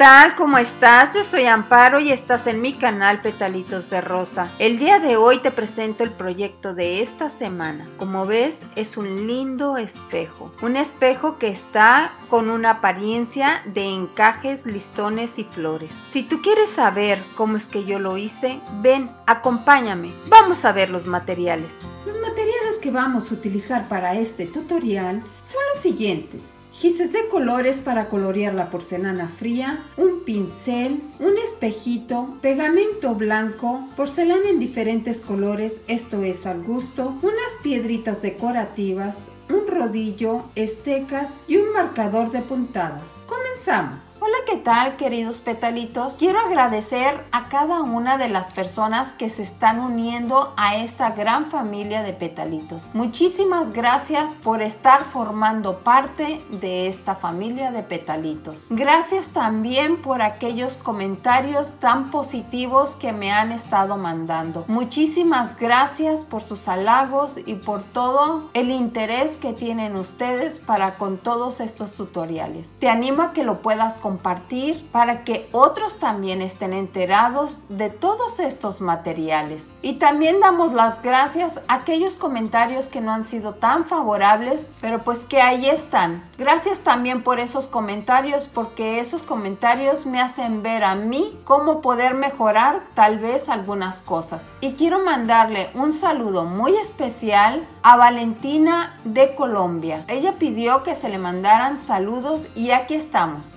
tal? ¿Cómo estás? Yo soy Amparo y estás en mi canal Petalitos de Rosa. El día de hoy te presento el proyecto de esta semana. Como ves, es un lindo espejo. Un espejo que está con una apariencia de encajes, listones y flores. Si tú quieres saber cómo es que yo lo hice, ven, acompáñame. Vamos a ver los materiales. Los materiales que vamos a utilizar para este tutorial son los siguientes gises de colores para colorear la porcelana fría, un pincel, un espejito, pegamento blanco, porcelana en diferentes colores, esto es al gusto, unas piedritas decorativas, un rodillo, estecas y un marcador de puntadas. Comenzamos. Hola, ¿qué tal queridos petalitos? Quiero agradecer a cada una de las personas que se están uniendo a esta gran familia de petalitos. Muchísimas gracias por estar formando parte de esta familia de petalitos. Gracias también por aquellos comentarios tan positivos que me han estado mandando. Muchísimas gracias por sus halagos y por todo el interés que tienen ustedes para con todos estos tutoriales. Te animo a que lo puedas compartir para que otros también estén enterados de todos estos materiales. Y también damos las gracias a aquellos comentarios que no han sido tan favorables, pero pues que ahí están. Gracias también por esos comentarios porque esos comentarios me hacen ver a mí cómo poder mejorar tal vez algunas cosas. Y quiero mandarle un saludo muy especial a Valentina de Colombia. Ella pidió que se le mandaran saludos y aquí estamos,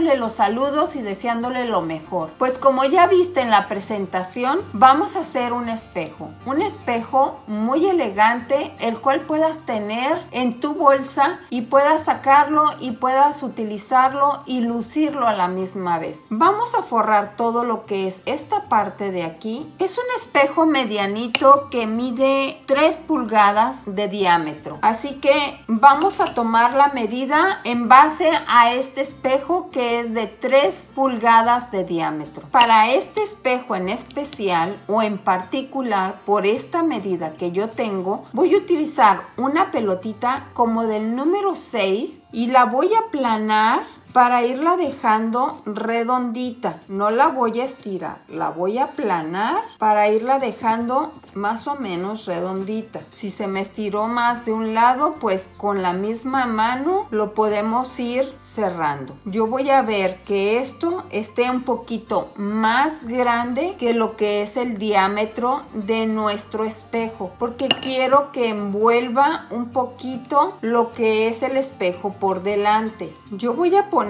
los saludos y deseándole lo mejor. Pues como ya viste en la presentación, vamos a hacer un espejo. Un espejo muy elegante, el cual puedas tener en tu bolsa y puedas sacarlo y puedas utilizarlo y lucirlo a la misma vez. Vamos a forrar todo lo que es esta parte de aquí. Es un espejo medianito que mide 3 pulgadas de diámetro. Así que vamos a tomar la medida en base a este espejo que es de 3 pulgadas de diámetro. Para este espejo en especial o en particular por esta medida que yo tengo, voy a utilizar una pelotita como del número 6 y la voy a planar para irla dejando redondita. No la voy a estirar, la voy a planar para irla dejando más o menos redondita. Si se me estiró más de un lado, pues con la misma mano lo podemos ir cerrando. Yo voy a ver que esto esté un poquito más grande que lo que es el diámetro de nuestro espejo, porque quiero que envuelva un poquito lo que es el espejo por delante. Yo voy a poner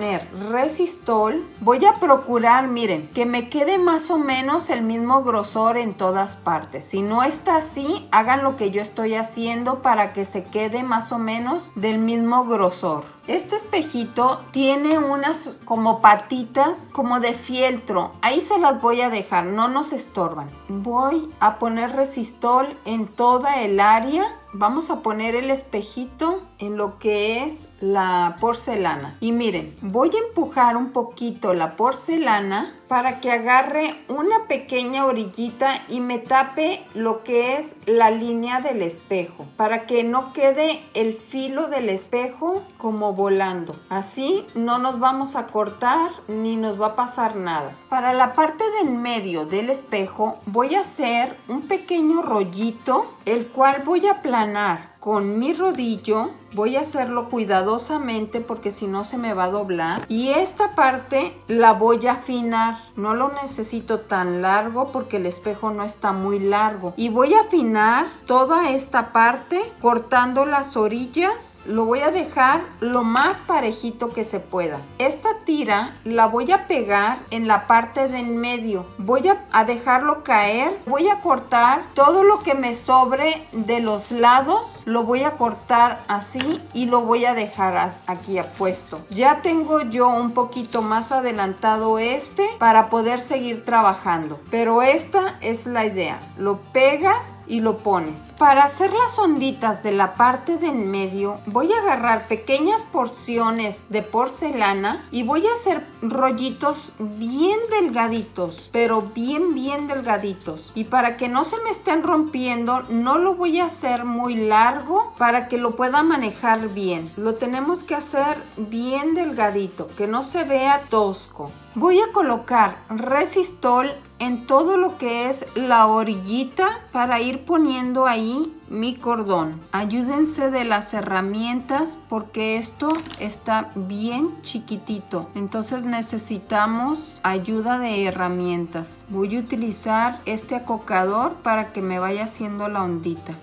resistol, voy a procurar, miren, que me quede más o menos el mismo grosor en todas partes. Si no está así, hagan lo que yo estoy haciendo para que se quede más o menos del mismo grosor. Este espejito tiene unas como patitas como de fieltro. Ahí se las voy a dejar, no nos estorban. Voy a poner resistol en toda el área vamos a poner el espejito en lo que es la porcelana. Y miren, voy a empujar un poquito la porcelana para que agarre una pequeña orillita y me tape lo que es la línea del espejo para que no quede el filo del espejo como volando. Así no nos vamos a cortar ni nos va a pasar nada. Para la parte del medio del espejo voy a hacer un pequeño rollito el cual voy a aplanar con mi rodillo voy a hacerlo cuidadosamente porque si no se me va a doblar. Y esta parte la voy a afinar. No lo necesito tan largo porque el espejo no está muy largo. Y voy a afinar toda esta parte cortando las orillas. Lo voy a dejar lo más parejito que se pueda. Esta tira la voy a pegar en la parte de en medio. Voy a, a dejarlo caer. Voy a cortar todo lo que me sobre de los lados lo voy a cortar así y lo voy a dejar aquí puesto. Ya tengo yo un poquito más adelantado este para poder seguir trabajando. Pero esta es la idea. Lo pegas y lo pones. Para hacer las onditas de la parte de en medio voy a agarrar pequeñas porciones de porcelana y voy a hacer rollitos bien delgaditos, pero bien bien delgaditos. Y para que no se me estén rompiendo, no lo voy a hacer muy largo para que lo pueda manejar bien. Lo tenemos que hacer bien delgadito, que no se vea tosco. Voy a colocar resistol en todo lo que es la orillita para ir poniendo ahí mi cordón. Ayúdense de las herramientas porque esto está bien chiquitito. Entonces necesitamos ayuda de herramientas. Voy a utilizar este acocador para que me vaya haciendo la ondita.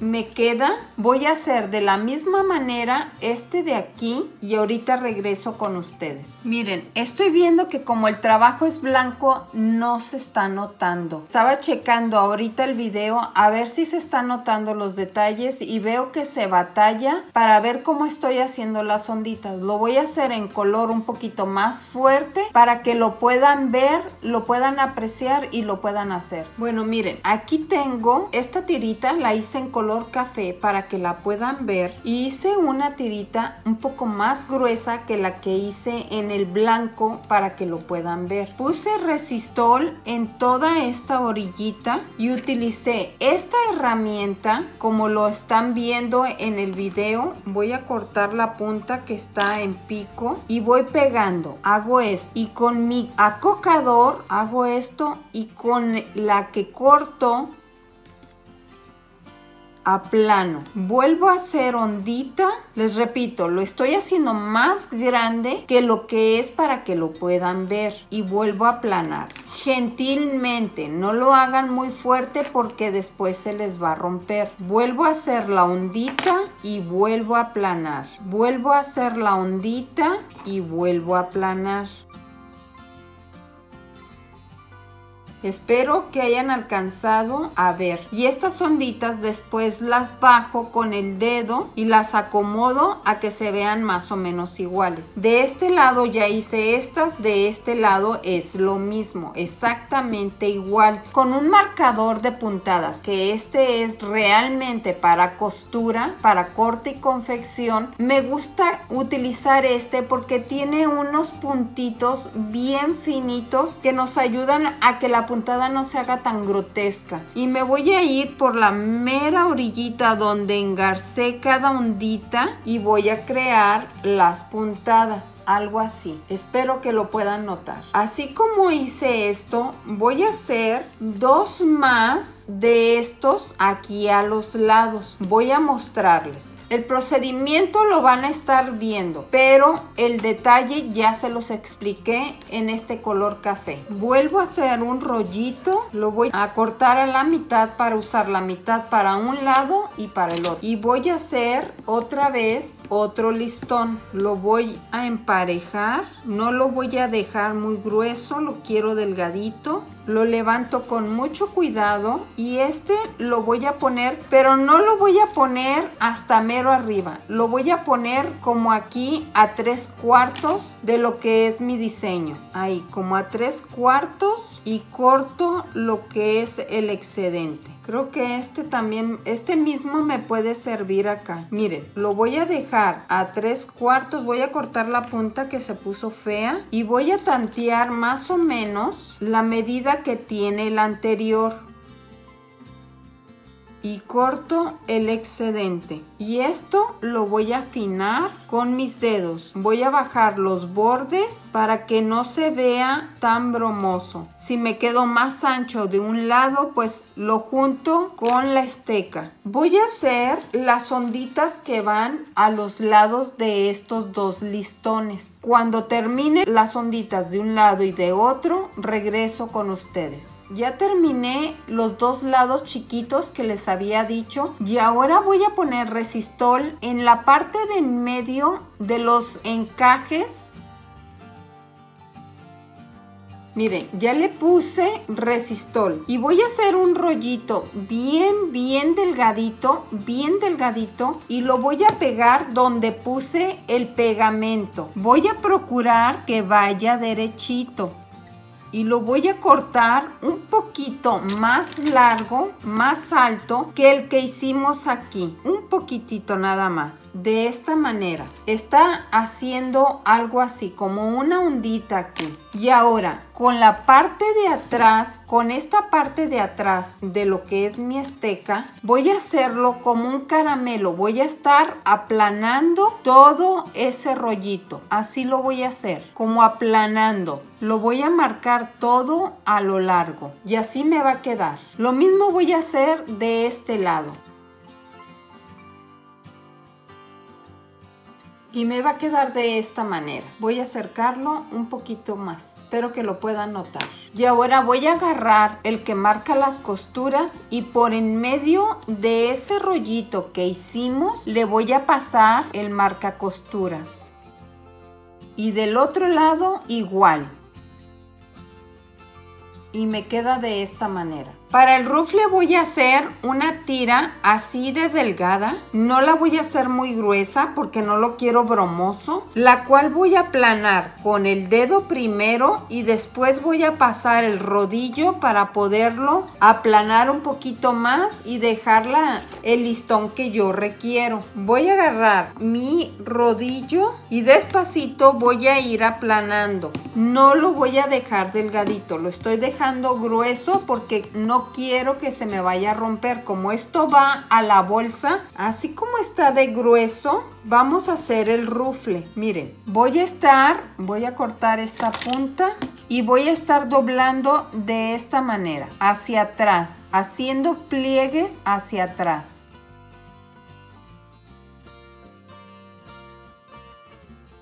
Me queda, voy a hacer de la misma manera este de aquí y ahorita regreso con ustedes. Miren, estoy viendo que como el trabajo es blanco no se está notando. Estaba checando ahorita el video a ver si se están notando los detalles y veo que se batalla para ver cómo estoy haciendo las onditas. Lo voy a hacer en color un poquito más fuerte para que lo puedan ver, lo puedan apreciar y lo puedan hacer. Bueno, miren, aquí tengo esta tirita la hice en color café para que la puedan ver. Y hice una tirita un poco más gruesa que la que hice en el blanco para que lo puedan ver. Puse resistol en toda esta orillita y utilicé esta herramienta como lo están viendo en el video. Voy a cortar la punta que está en pico y voy pegando. Hago esto y con mi acocador hago esto y con la que corto a plano. Vuelvo a hacer ondita. Les repito, lo estoy haciendo más grande que lo que es para que lo puedan ver. Y vuelvo a aplanar. Gentilmente, no lo hagan muy fuerte porque después se les va a romper. Vuelvo a hacer la ondita y vuelvo a aplanar. Vuelvo a hacer la ondita y vuelvo a aplanar. Espero que hayan alcanzado a ver. Y estas onditas después las bajo con el dedo y las acomodo a que se vean más o menos iguales. De este lado ya hice estas, de este lado es lo mismo, exactamente igual. Con un marcador de puntadas, que este es realmente para costura, para corte y confección. Me gusta utilizar este porque tiene unos puntitos bien finitos que nos ayudan a que la puntada no se haga tan grotesca. Y me voy a ir por la mera orillita donde engarcé cada ondita y voy a crear las puntadas. Algo así. Espero que lo puedan notar. Así como hice esto, voy a hacer dos más de estos aquí a los lados. Voy a mostrarles. El procedimiento lo van a estar viendo, pero el detalle ya se los expliqué en este color café. Vuelvo a hacer un rollito, lo voy a cortar a la mitad para usar la mitad para un lado y para el otro. Y voy a hacer otra vez otro listón. Lo voy a emparejar, no lo voy a dejar muy grueso, lo quiero delgadito lo levanto con mucho cuidado y este lo voy a poner, pero no lo voy a poner hasta mero arriba, lo voy a poner como aquí a tres cuartos de lo que es mi diseño, ahí como a tres cuartos y corto lo que es el excedente. Creo que este también, este mismo me puede servir acá. Miren, lo voy a dejar a tres cuartos. Voy a cortar la punta que se puso fea. Y voy a tantear más o menos la medida que tiene el anterior y corto el excedente. Y esto lo voy a afinar con mis dedos. Voy a bajar los bordes para que no se vea tan bromoso. Si me quedo más ancho de un lado pues lo junto con la esteca. Voy a hacer las onditas que van a los lados de estos dos listones. Cuando termine las onditas de un lado y de otro regreso con ustedes ya terminé los dos lados chiquitos que les había dicho y ahora voy a poner resistol en la parte de en medio de los encajes Miren, ya le puse resistol y voy a hacer un rollito bien, bien delgadito, bien delgadito y lo voy a pegar donde puse el pegamento. Voy a procurar que vaya derechito y lo voy a cortar un poquito más largo, más alto que el que hicimos aquí. Un poquitito nada más. De esta manera. Está haciendo algo así, como una ondita aquí. Y ahora, con la parte de atrás, con esta parte de atrás de lo que es mi esteca, voy a hacerlo como un caramelo. Voy a estar aplanando todo ese rollito. Así lo voy a hacer, como aplanando. Lo voy a marcar todo a lo largo y así me va a quedar. Lo mismo voy a hacer de este lado. Y me va a quedar de esta manera. Voy a acercarlo un poquito más. Espero que lo puedan notar. Y ahora voy a agarrar el que marca las costuras y por en medio de ese rollito que hicimos le voy a pasar el marca costuras. Y del otro lado igual. Y me queda de esta manera. Para el rufle voy a hacer una tira así de delgada. No la voy a hacer muy gruesa porque no lo quiero bromoso. La cual voy a aplanar con el dedo primero y después voy a pasar el rodillo para poderlo aplanar un poquito más y dejarla el listón que yo requiero. Voy a agarrar mi rodillo y despacito voy a ir aplanando. No lo voy a dejar delgadito, lo estoy dejando grueso porque no quiero que se me vaya a romper. Como esto va a la bolsa, así como está de grueso, vamos a hacer el rufle. Miren, voy a estar, voy a cortar esta punta y voy a estar doblando de esta manera, hacia atrás, haciendo pliegues hacia atrás.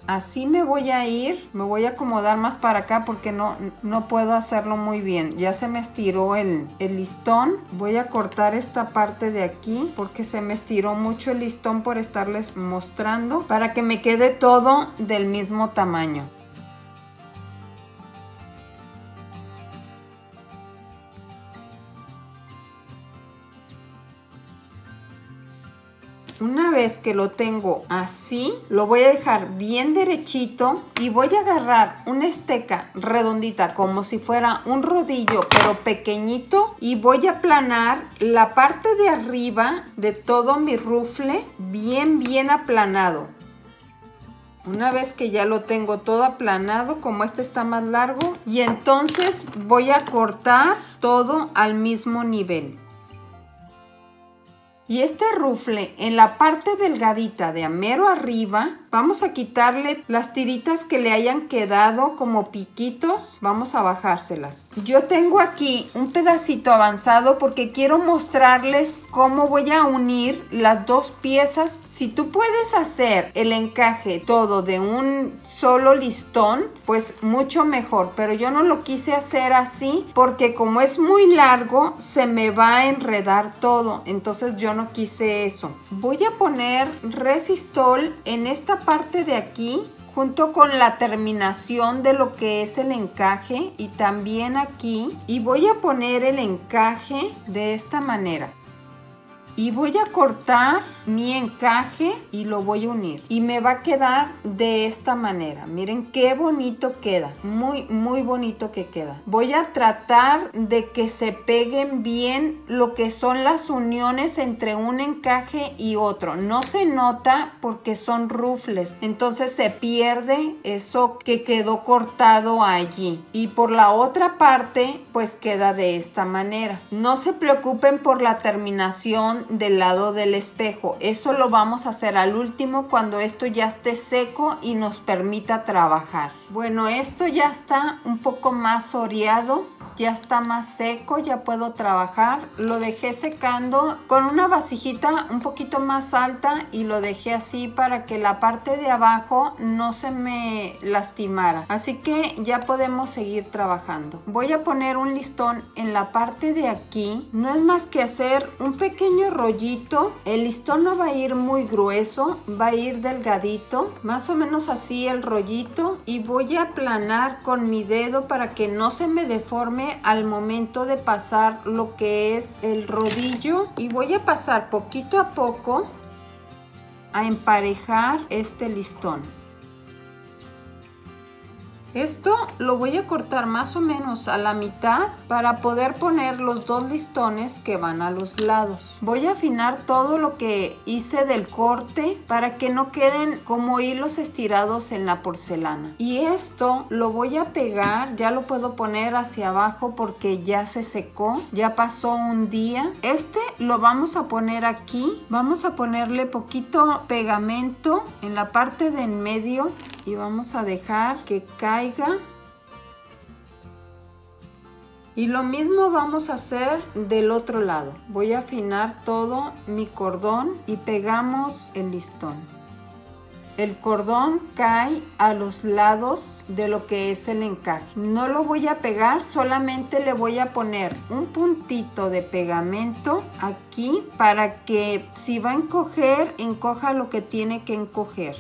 Así me voy a ir, me voy a acomodar más para acá porque no, no puedo hacerlo muy bien. Ya se me estiró el, el, listón. Voy a cortar esta parte de aquí porque se me estiró mucho el listón por estarles mostrando para que me quede todo del mismo tamaño. Una vez que lo tengo así, lo voy a dejar bien derechito y voy a agarrar una esteca redondita como si fuera un rodillo pero pequeñito y voy a aplanar la parte de arriba de todo mi rufle bien bien aplanado. Una vez que ya lo tengo todo aplanado, como este está más largo, y entonces voy a cortar todo al mismo nivel. Y este rufle en la parte delgadita de amero arriba Vamos a quitarle las tiritas que le hayan quedado como piquitos. Vamos a bajárselas. Yo tengo aquí un pedacito avanzado porque quiero mostrarles cómo voy a unir las dos piezas. Si tú puedes hacer el encaje todo de un solo listón, pues mucho mejor. Pero yo no lo quise hacer así porque como es muy largo, se me va a enredar todo. Entonces yo no quise eso. Voy a poner resistol en esta parte de aquí junto con la terminación de lo que es el encaje y también aquí y voy a poner el encaje de esta manera. Y voy a cortar mi encaje y lo voy a unir. Y me va a quedar de esta manera. Miren qué bonito queda. Muy muy bonito que queda. Voy a tratar de que se peguen bien lo que son las uniones entre un encaje y otro. No se nota porque son rufles. Entonces se pierde eso que quedó cortado allí. Y por la otra parte pues queda de esta manera. No se preocupen por la terminación del lado del espejo. Eso lo vamos a hacer al último cuando esto ya esté seco y nos permita trabajar. Bueno, esto ya está un poco más oreado ya está más seco, ya puedo trabajar. Lo dejé secando con una vasijita un poquito más alta y lo dejé así para que la parte de abajo no se me lastimara. Así que ya podemos seguir trabajando. Voy a poner un listón en la parte de aquí. No es más que hacer un pequeño rollito. El listón no va a ir muy grueso, va a ir delgadito. Más o menos así el rollito. Y voy a aplanar con mi dedo para que no se me deforme al momento de pasar lo que es el rodillo. Y voy a pasar poquito a poco a emparejar este listón. Esto lo voy a cortar más o menos a la mitad para poder poner los dos listones que van a los lados. Voy a afinar todo lo que hice del corte para que no queden como hilos estirados en la porcelana. Y esto lo voy a pegar, ya lo puedo poner hacia abajo porque ya se secó, ya pasó un día. Este lo vamos a poner aquí, vamos a ponerle poquito pegamento en la parte de en medio y vamos a dejar que caiga. Y lo mismo vamos a hacer del otro lado. Voy a afinar todo mi cordón y pegamos el listón. El cordón cae a los lados de lo que es el encaje. No lo voy a pegar, solamente le voy a poner un puntito de pegamento aquí para que si va a encoger, encoja lo que tiene que encoger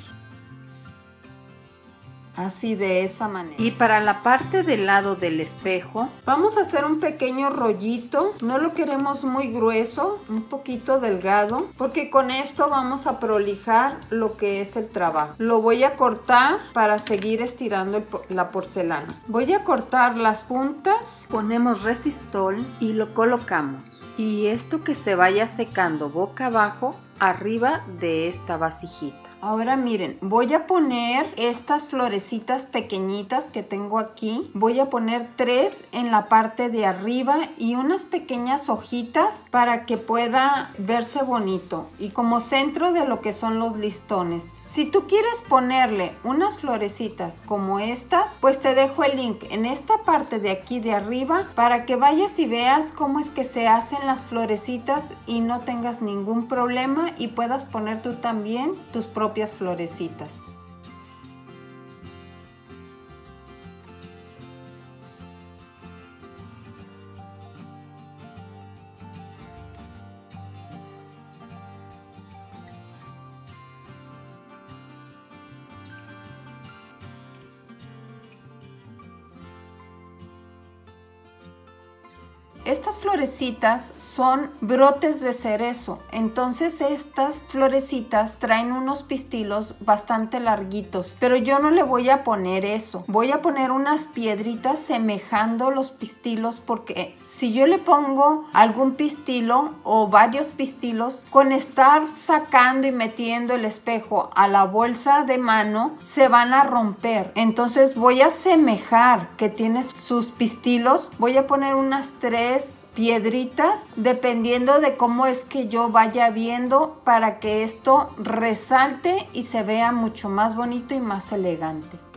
así de esa manera. Y para la parte del lado del espejo, vamos a hacer un pequeño rollito. No lo queremos muy grueso, un poquito delgado, porque con esto vamos a prolijar lo que es el trabajo. Lo voy a cortar para seguir estirando la porcelana. Voy a cortar las puntas, ponemos resistol y lo colocamos. Y esto que se vaya secando boca abajo, arriba de esta vasijita. Ahora miren, voy a poner estas florecitas pequeñitas que tengo aquí. Voy a poner tres en la parte de arriba y unas pequeñas hojitas para que pueda verse bonito. Y como centro de lo que son los listones. Si tú quieres ponerle unas florecitas como estas, pues te dejo el link en esta parte de aquí de arriba para que vayas y veas cómo es que se hacen las florecitas y no tengas ningún problema y puedas poner tú también tus propias florecitas. Estas florecitas son brotes de cerezo, entonces estas florecitas traen unos pistilos bastante larguitos, pero yo no le voy a poner eso. Voy a poner unas piedritas semejando los pistilos porque si yo le pongo algún pistilo o varios pistilos, con estar sacando y metiendo el espejo a la bolsa de mano, se van a romper. Entonces voy a semejar que tiene sus pistilos. Voy a poner unas tres piedritas dependiendo de cómo es que yo vaya viendo para que esto resalte y se vea mucho más bonito y más elegante.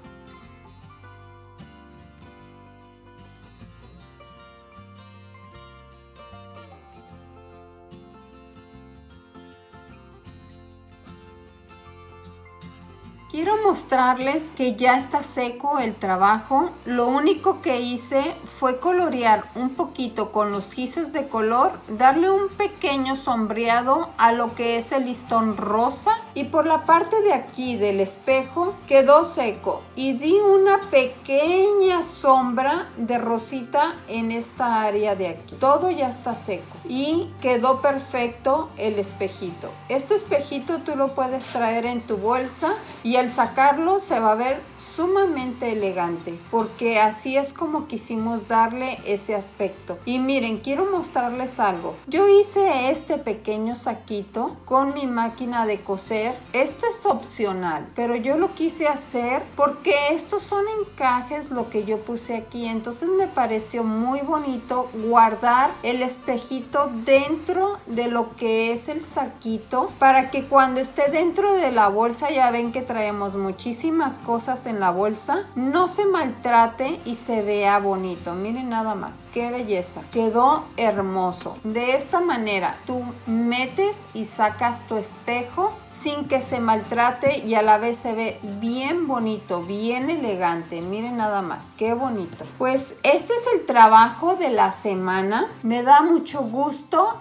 Quiero mostrarles que ya está seco el trabajo. Lo único que hice fue colorear un poquito con los gises de color, darle un pequeño sombreado a lo que es el listón rosa y por la parte de aquí del espejo quedó seco y di una pequeña sombra de rosita en esta área de aquí. Todo ya está seco y quedó perfecto el espejito. Este espejito tú lo puedes traer en tu bolsa y al sacarlo se va a ver sumamente elegante porque así es como quisimos darle ese aspecto. Y miren quiero mostrarles algo. Yo hice este pequeño saquito con mi máquina de coser. Esto es opcional pero yo lo quise hacer porque estos son encajes lo que yo puse aquí. Entonces me pareció muy bonito guardar el espejito dentro de lo que es el saquito para que cuando esté dentro de la bolsa ya ven que traemos muchísimas cosas en la bolsa, no se maltrate y se vea bonito. Miren nada más, qué belleza. Quedó hermoso. De esta manera tú metes y sacas tu espejo sin que se maltrate y a la vez se ve bien bonito, bien elegante. Miren nada más, qué bonito. Pues este es el trabajo de la semana. Me da mucho gusto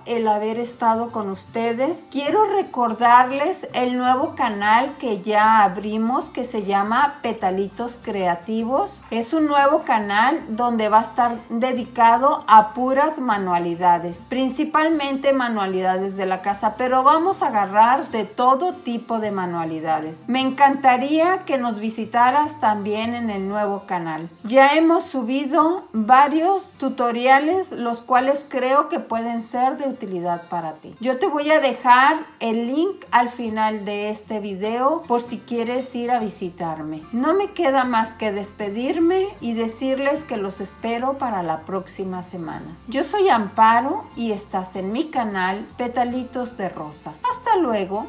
el haber estado con ustedes. Quiero recordarles el nuevo canal que ya abrimos que se llama Petalitos Creativos. Es un nuevo canal donde va a estar dedicado a puras manualidades, principalmente manualidades de la casa, pero vamos a agarrar de todo tipo de manualidades. Me encantaría que nos visitaras también en el nuevo canal. Ya hemos subido varios tutoriales los cuales creo que ser de utilidad para ti. Yo te voy a dejar el link al final de este video por si quieres ir a visitarme. No me queda más que despedirme y decirles que los espero para la próxima semana. Yo soy Amparo y estás en mi canal Petalitos de Rosa. Hasta luego.